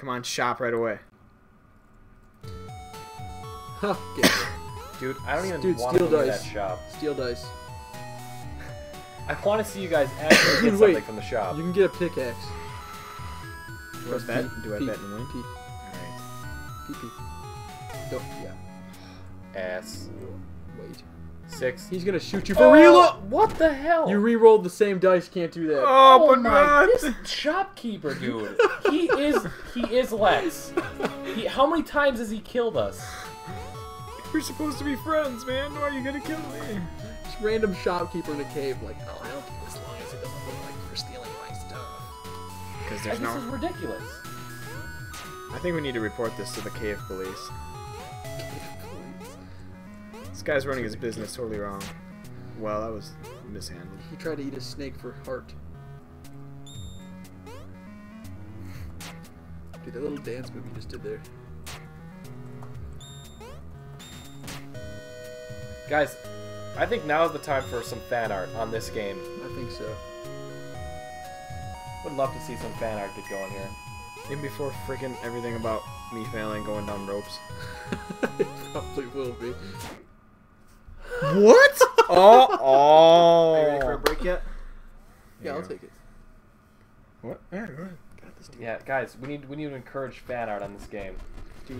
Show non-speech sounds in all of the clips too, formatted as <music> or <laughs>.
Come on, shop right away. Huh, get it. Dude, I don't even Dude, want to steel go to dice. that shop. Steel dice. I want to see you guys actually <laughs> get Wait. something from the shop. You can get a pickaxe. Do I bet? P, Do I P, bet and win? P, Alright. P, P. Don't, yeah. Ass. Wait. Six. He's gonna shoot you for Oh, real. What the hell? You re-rolled the same dice. Can't do that. Oh, Oh but my! not. This shopkeeper dude. He is. He is Lex. He, how many times has he killed us? We're supposed to be friends, man. Why are you gonna kill me? Just random shopkeeper in a cave, like, oh, I'll help you as long as it doesn't look like you're stealing my stuff. Because Like, there's this is ridiculous. I think we need to report this to the cave police. This guy's running his business totally wrong. Well, that was mishandled. He tried to eat a snake for heart. Dude, that little dance move you just did there. Guys, I think now is the time for some fan art on this game. I think so. Would love to see some fan art get going here. Even before freaking everything about me failing going down ropes. it <laughs> probably will be. What? oh, <laughs> oh. Are you ready for a break yet? Yeah, I'll take it. What? Yeah, go ahead. Got this, dude. Yeah, guys, we need we need to encourage fan art on this game.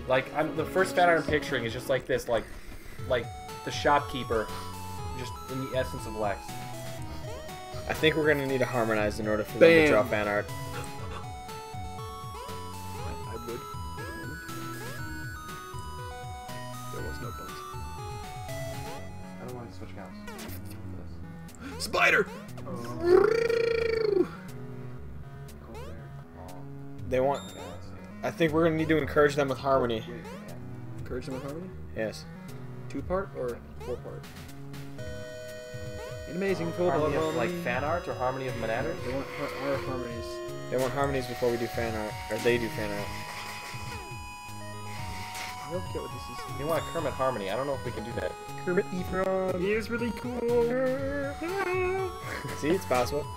Like, I'm the first fan art I'm picturing is just like this, like, like the shopkeeper, just in the essence of Lex. I think we're gonna need to harmonize in order for them to Bam. draw fan art. <gasps> <laughs> Spider! They want. I think we're gonna need to encourage them with harmony. Encourage them with harmony? Yes. Two part or four part? An amazing full Harmony harmony. of like fan art or harmony of Manators? They want har- harmonies. They want harmonies before we do fan art, or they do fan art. I don't get what this is. You want Kermit harmony? I don't know if we can do that. Kermit the Frog. He is really cool. See, it's possible. <laughs>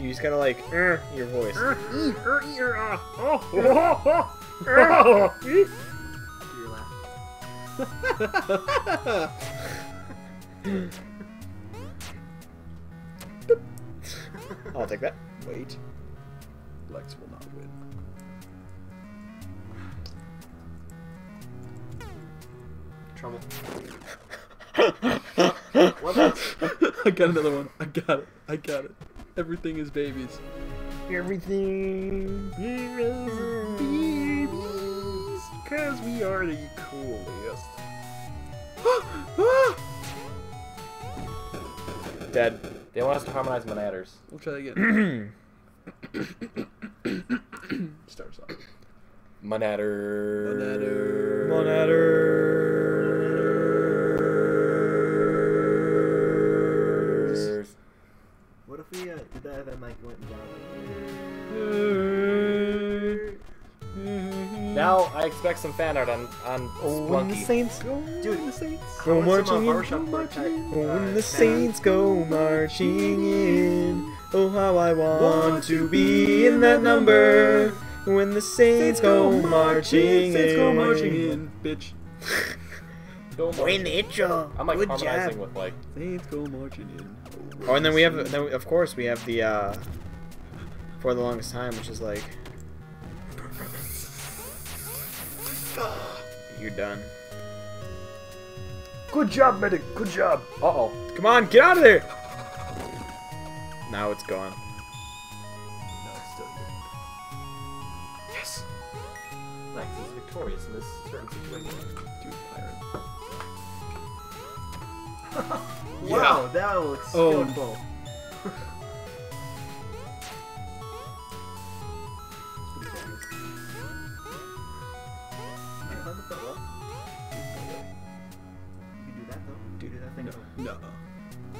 You just gotta like er, your voice. Do your laugh. I'll take that. Wait. Lex will not win. Trouble. <laughs> I got another one. I got it. I got it. Everything is babies. Everything. is Babies, because we are the coolest. <gasps> Dead. They want us to harmonize Manators. We'll try that again. Starts off. Manator. What I expect some fan art on on Oh, when the Saints go, Dude, the Saints go want marching in, go marching in. Oh, uh, when the Saints go marching in, oh how I want to be in that number. When the Saints go marching Saints go in. marching in, bitch. <laughs> Go Win marching. I'm like Good harmonizing job. with like Saints go marching in. Oh, and then we have, then we, of course, we have the, uh, for the longest time, which is like, you're done. Good job, medic. Good job. Uh oh. Come on, get out of there! Now it's gone. No, it's still here. Yes. Lex is victorious in this certain situation. Dude, pirate. <laughs> Wow, that looks Oh. skillful.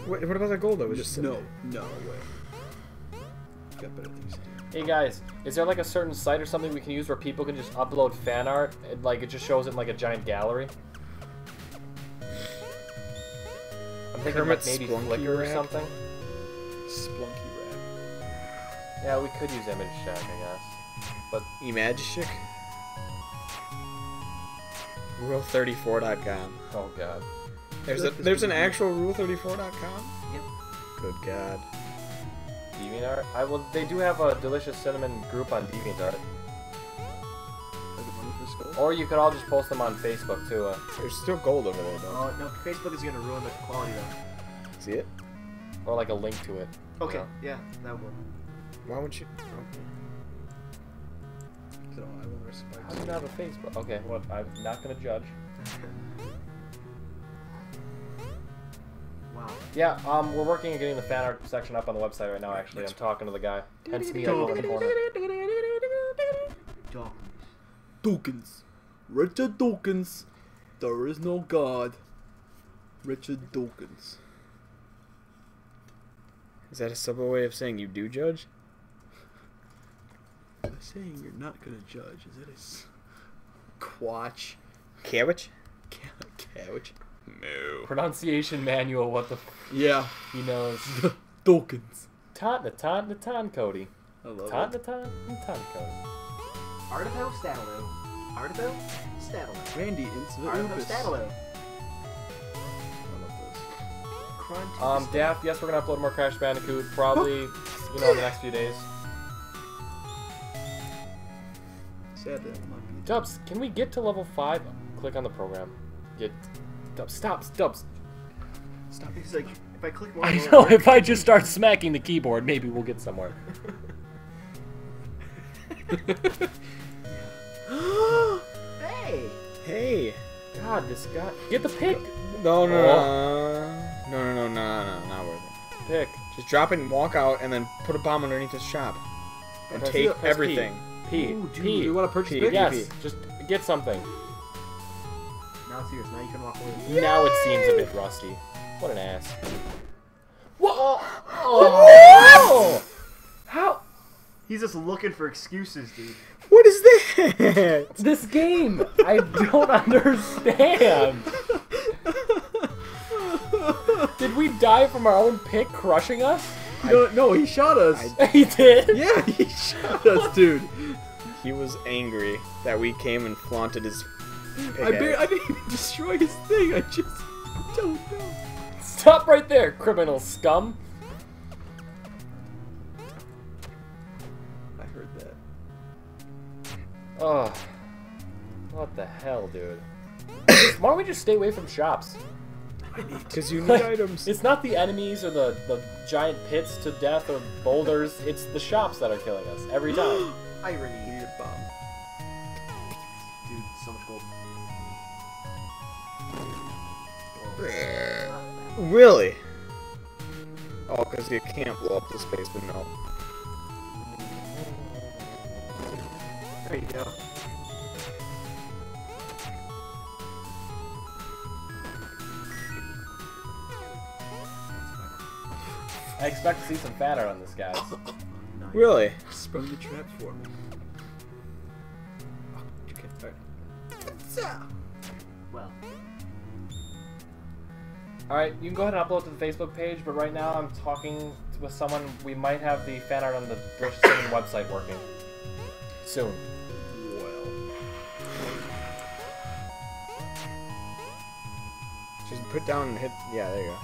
What, what about that gold though? It was just no, no way. Got better things. Hey guys, is there like a certain site or something we can use where people can just upload fan art and like it just shows it in like a giant gallery? I'm thinking Kermit like maybe Spelunky Flickr or something. Spelunky rap. Yeah, we could use image check, I guess. But Imagic. Rule34.com. oh god. There's a there's an actual Rule34.com. Yep. Good God. DeviantArt. I will. They do have a delicious cinnamon group on DeviantArt. Like the money for school. Or you could all just post them on Facebook too. Uh, There's still gold over there though. Oh no, Facebook is gonna ruin the quality though. See it? or like a link to it. Okay, Yeah. yeah, that would work. Why would you? So I will respect. How don't have a Facebook? Okay, well, I'm not gonna judge. <laughs> wow. Yeah, um, we're working on getting the fan art section up on the website right now. Actually, I'm talking to the guy. Hence me like over the corner. Dog. Dawkins. Richard Dawkins. There is no God. Richard Dawkins. Is that a subtle way of saying you do judge? I'm saying you're not gonna judge. Is that a s- quatch? Cabbage? Couch? No. Pronunciation manual. What the? F- Yeah. he knows. <laughs> Dawkins. Tant Natan Natan Cody. I love Tant it. Natan Natan Cody. Artivo Statalo. Artivo Statalo. Randy into the Artivo Lupus. I Statalo. love this. Crime to Um, the Daff. Yes, we're gonna upload more Crash Bandicoot. Probably, <laughs> you know, in the next few days. Sad that will not be. Dubz, can we get to level five? Click on the program. Get. Dubz, stop, Dubz. Stop. He's like, if I click more. I more- know. If I just start smacking the keyboard, maybe we'll get somewhere. <laughs> <laughs> hey. Hey. God, this guy. Get the pick. No, no, Oh. no, no, no, no, no, no, not worth it. Pick. Just drop it and walk out, and then put a bomb underneath his shop and Press- take press P. everything. P. Ooh, dude, P. you want to purchase P. pick? Yeah. Yes. Just get something. Now it's yours. Now you can walk away. Now it seems a bit rusty. What an ass. Whoa! Oh! oh. How? He's just looking for excuses, dude. What is that? <laughs> This game, I don't <laughs> understand. Did we die from our own pick crushing us? No, no, he shot us. <laughs> he did. yeah, he shot us, dude. he was angry that we came and flaunted his. I, bar- I didn't even destroy his thing. I just don't know. Stop right there, criminal scum. I heard that. Oh, what the hell, dude? <coughs> Why don't we just stay away from shops? Because you need <laughs> Like, items. It's not the enemies or the, the giant pits to death or boulders. It's the shops that are killing us every <gasps> time. I really need need a bomb. Really? Oh, because you can't blow up the space but no. There you go. I expect to see some fatter on this, guys. Nice. Really? Sprung the trap for me. All right, you can go ahead and upload to the Facebook page, but right now I'm talking with someone. We might have the fan art on the Delicious Cinnamon website working soon. Well. Just put down and hit. Yeah, there you go.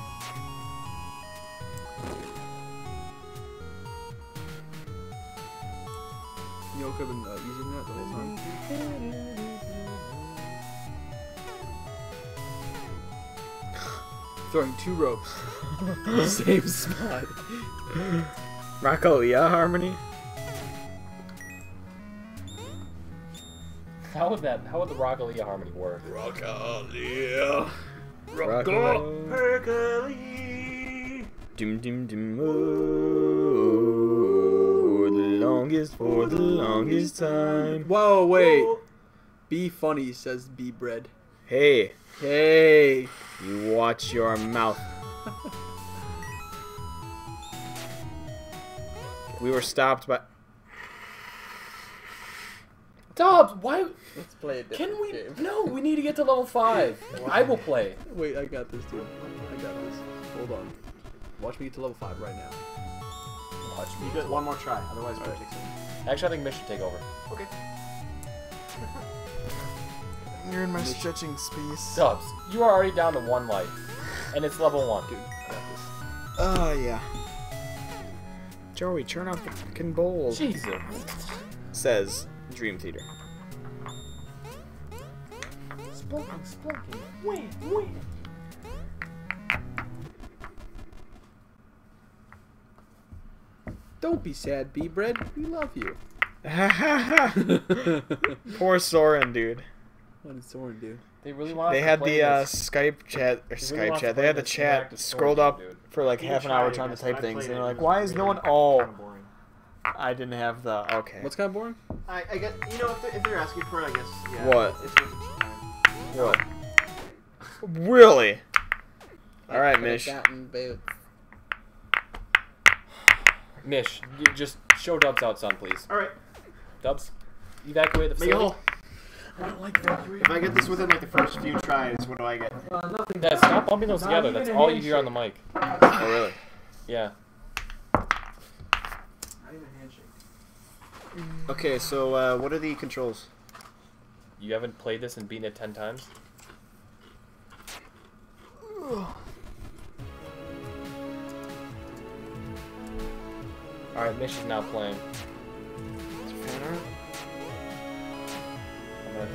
You've been uh, using that the whole time. Throwing two ropes. <laughs> Same spot. Rocco, yeah, Harmony? How would that? How would the Rockalia harmony work? Rockalia. Rocco. Hercules. Dim dim dim. Oh, the longest for the longest time. Whoa, wait. Be funny, says Be Bread. Hey, Hey. you watch your mouth. We were stopped by. Dobbs, why? Let's play a Can we? No, we need to get to level five. I will play. Wait, I got this, dude. I got this. Hold on. Watch me get to level 5 right now. touch me. You get one more try, otherwise it takes over. Actually, I think Mysh should take over. Okay. <laughs> You're in my stretching space. Dubz, you are already down to one life, and it's level one. Dude, I got this. Oh, yeah. Joey, turn off the fucking bowl. Jesus. Says Dream Theater. Splunking, splunking. Win, win. Don't be sad, B bread. We love you. <laughs> <laughs> Poor Soren, dude. What did Soren do? They really want. They us had the uh. Skype chat or They really Skype want chat. They had the chat scrolled up dude. for like You half an hour trying to type I things, and they're like, "Why is no one?" kinda Oh, boring. I didn't have the. Okay. What's kind of boring? I, I get, you know, if they're, if they're asking for it, I guess, yeah. What? It's, it's worth. What? Really? All right, Could've Mysh. Mysh, you just show Dubz out, son, please. Alright, Dubz, evacuate the make a facility. hole. If I get this within like the first few tries, what do I get? Dad, stop bumping those together. That's all you hear on the mic. Oh, really? Yeah. Not even a handshake. Okay, so uh, what are the controls? You haven't played this and beaten it ten times? Alright, Mysh is now playing. Check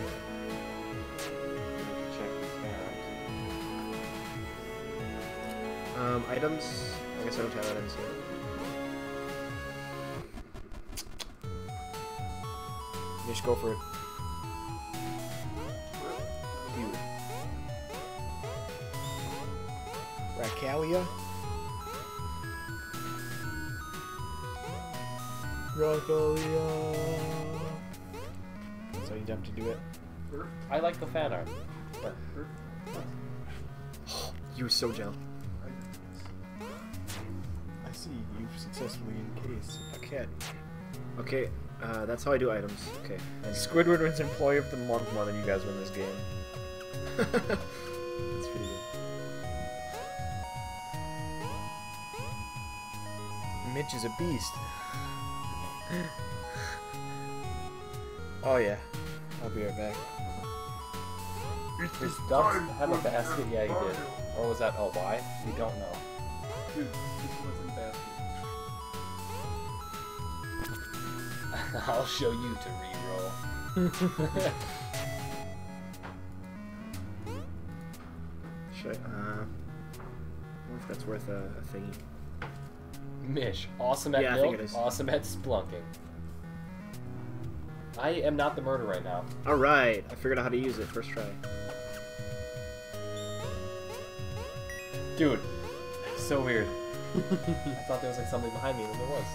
this fan Um, items. I guess I don't have items yet. Mysh, go for it. You. Racalia. So you to do it. I like the fan art. You were so gel. I see. You've successfully encased. Okay. Okay, uh, that's how I do items. Okay. And Squidward wins Employee of the Month more than you guys win this game. <laughs> that's pretty good. Mitch is a beast. <gasps> oh yeah. I'll be right back. Does Dubz have a basket? Yeah, he did. Or was that oh why? We don't know. Dude, this is what's in the basket. I'll show you to re-roll. Should I, uh, I wonder if that's worth a, a thingy. Mysh, awesome at Yeah, milk, awesome at <laughs> splunking. I am not the murder right now. Alright, I figured out how to use it first try. Dude, so weird. <laughs> I thought there was like something behind me, and there was.